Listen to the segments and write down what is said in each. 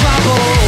trouble.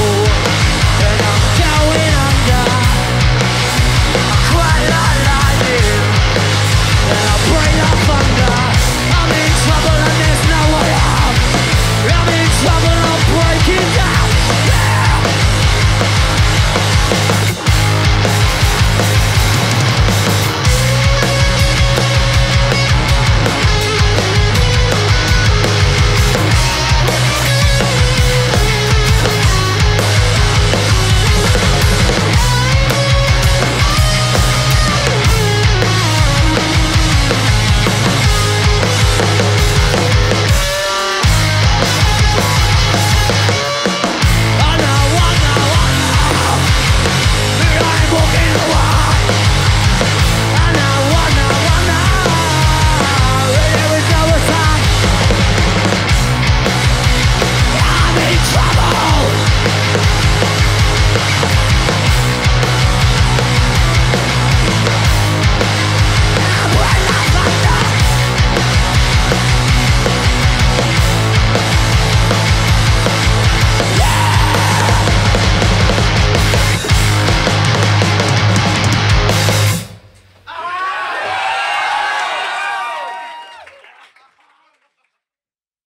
Thank